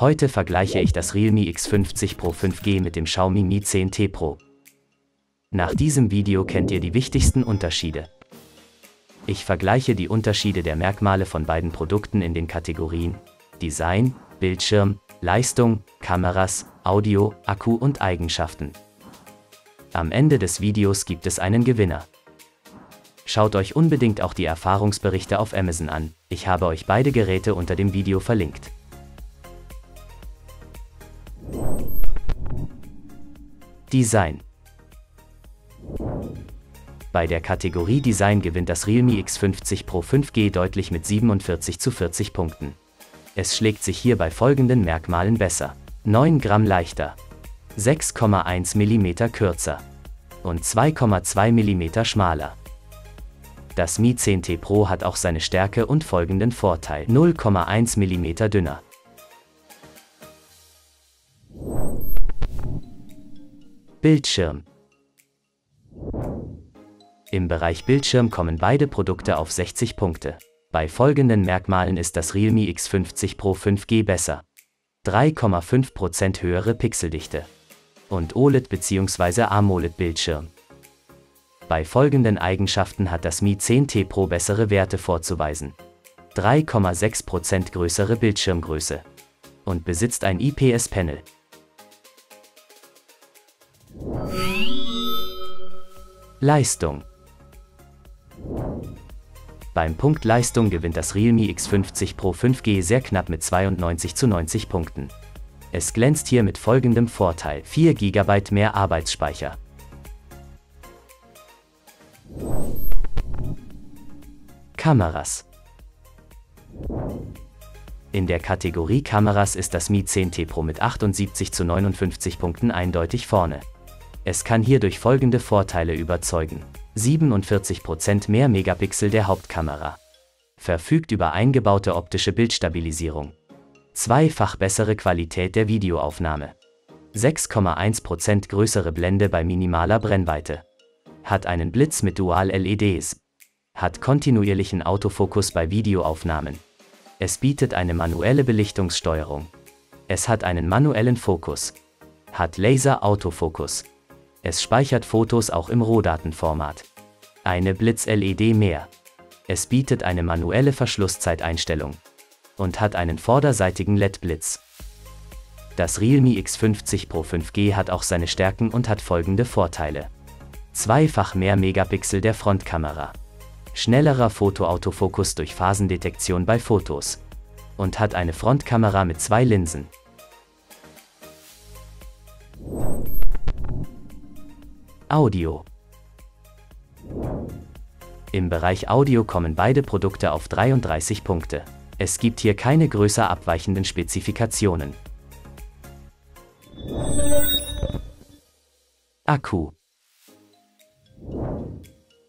Heute vergleiche ich das Realme X50 Pro 5G mit dem Xiaomi Mi 10T Pro. Nach diesem Video kennt ihr die wichtigsten Unterschiede. Ich vergleiche die Unterschiede der Merkmale von beiden Produkten in den Kategorien Design, Bildschirm, Leistung, Kameras, Audio, Akku und Eigenschaften. Am Ende des Videos gibt es einen Gewinner. Schaut euch unbedingt auch die Erfahrungsberichte auf Amazon an, ich habe euch beide Geräte unter dem Video verlinkt. Design Bei der Kategorie Design gewinnt das Realme X50 Pro 5G deutlich mit 47 zu 40 Punkten. Es schlägt sich hier bei folgenden Merkmalen besser. 9 Gramm leichter, 6,1 mm kürzer und 2,2 mm schmaler. Das Mi 10T Pro hat auch seine Stärke und folgenden Vorteil. 0,1 mm dünner. Bildschirm Im Bereich Bildschirm kommen beide Produkte auf 60 Punkte. Bei folgenden Merkmalen ist das Realme X50 Pro 5G besser. 3,5% höhere Pixeldichte. Und OLED bzw. AMOLED-Bildschirm. Bei folgenden Eigenschaften hat das Mi 10T Pro bessere Werte vorzuweisen. 3,6% größere Bildschirmgröße. Und besitzt ein IPS-Panel. Leistung Beim Punkt Leistung gewinnt das Realme X50 Pro 5G sehr knapp mit 92 zu 90 Punkten. Es glänzt hier mit folgendem Vorteil 4 GB mehr Arbeitsspeicher. Kameras In der Kategorie Kameras ist das Mi 10T Pro mit 78 zu 59 Punkten eindeutig vorne. Es kann hier durch folgende Vorteile überzeugen. 47% mehr Megapixel der Hauptkamera. Verfügt über eingebaute optische Bildstabilisierung. Zweifach bessere Qualität der Videoaufnahme. 6,1% größere Blende bei minimaler Brennweite. Hat einen Blitz mit Dual-LEDs, hat kontinuierlichen Autofokus bei Videoaufnahmen. Es bietet eine manuelle Belichtungssteuerung. Es hat einen manuellen Fokus. Hat Laser-Autofokus. Es speichert Fotos auch im Rohdatenformat. Eine Blitz-LED mehr. Es bietet eine manuelle Verschlusszeiteinstellung. Und hat einen vorderseitigen LED-Blitz. Das Realme X50 Pro 5G hat auch seine Stärken und hat folgende Vorteile. Zweifach mehr Megapixel der Frontkamera schnellerer Fotoautofokus durch Phasendetektion bei Fotos und hat eine Frontkamera mit zwei Linsen. Audio Im Bereich Audio kommen beide Produkte auf 33 Punkte. Es gibt hier keine größer abweichenden Spezifikationen. Akku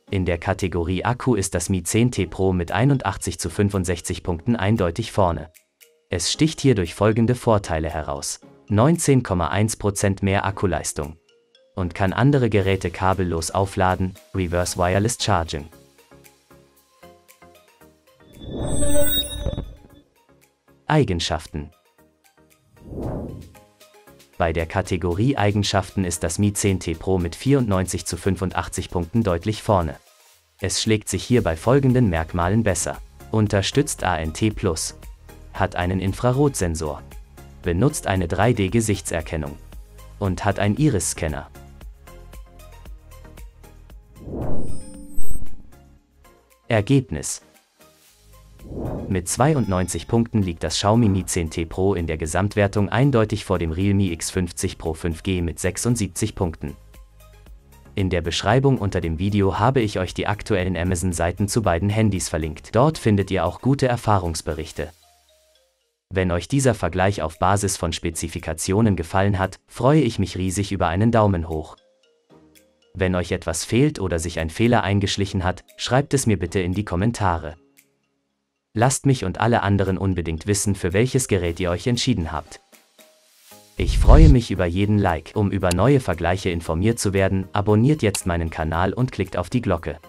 in der Kategorie Akku ist das Mi 10T Pro mit 81 zu 65 Punkten eindeutig vorne. Es sticht hier durch folgende Vorteile heraus. 19,1% mehr Akkuleistung. Und kann andere Geräte kabellos aufladen, Reverse Wireless Charging. Eigenschaften bei der Kategorie Eigenschaften ist das Mi 10T Pro mit 94 zu 85 Punkten deutlich vorne. Es schlägt sich hier bei folgenden Merkmalen besser. Unterstützt ANT+, hat einen Infrarotsensor, benutzt eine 3D-Gesichtserkennung und hat einen Iris-Scanner. Ergebnis mit 92 Punkten liegt das Xiaomi Mi 10T Pro in der Gesamtwertung eindeutig vor dem Realme X50 Pro 5G mit 76 Punkten. In der Beschreibung unter dem Video habe ich euch die aktuellen Amazon-Seiten zu beiden Handys verlinkt. Dort findet ihr auch gute Erfahrungsberichte. Wenn euch dieser Vergleich auf Basis von Spezifikationen gefallen hat, freue ich mich riesig über einen Daumen hoch. Wenn euch etwas fehlt oder sich ein Fehler eingeschlichen hat, schreibt es mir bitte in die Kommentare. Lasst mich und alle anderen unbedingt wissen, für welches Gerät ihr euch entschieden habt. Ich freue mich über jeden Like. Um über neue Vergleiche informiert zu werden, abonniert jetzt meinen Kanal und klickt auf die Glocke.